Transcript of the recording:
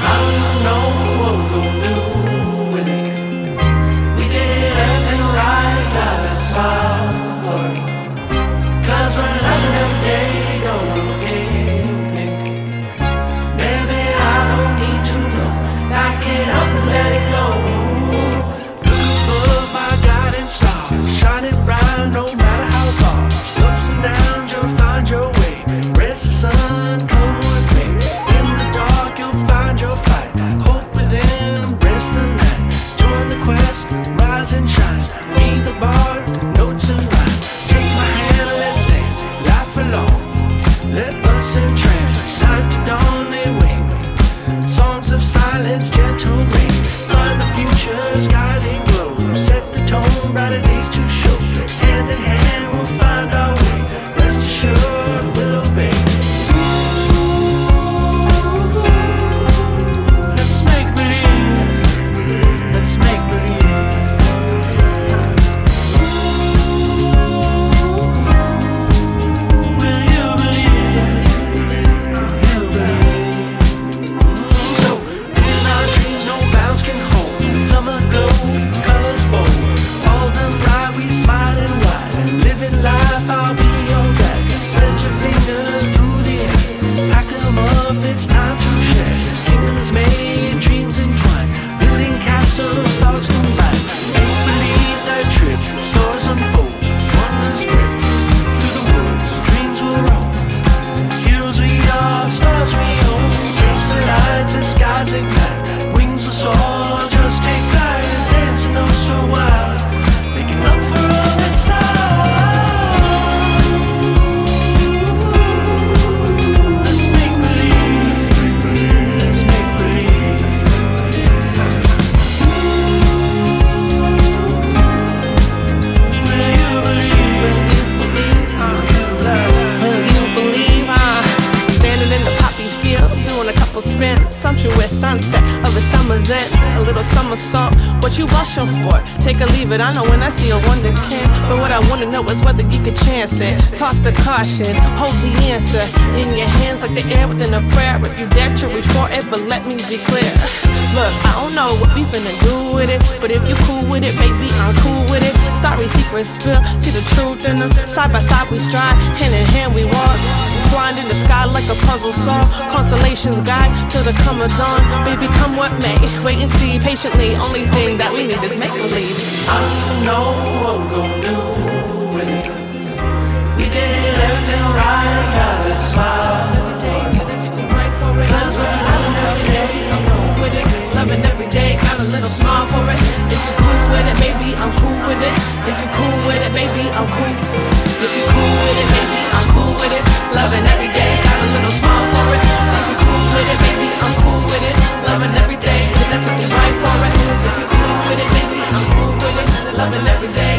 anh nấu cùng đưa a couple scrim, sumptuous sunset of a summer's end, a little somersault. What you rushing for? Take a leave it. I know when I see a wonder kid, but what I wanna know is whether you could chance it. Toss the caution, hold the answer in your hands like the air within a prayer. If you dare to reach for it, but let me be clear. Look, I don't know what we finna do with it, but if you cool with it, maybe I'm cool with it. Story secrets spill, see the truth in them. Uh, side by side we stride, hand in hand we walk blind in the sky like a puzzle saw. Constellations guide to the come of dawn. Baby, come what may. Wait and see patiently. Only thing that we need is make believe. I know I'm gonna do it. loving every day.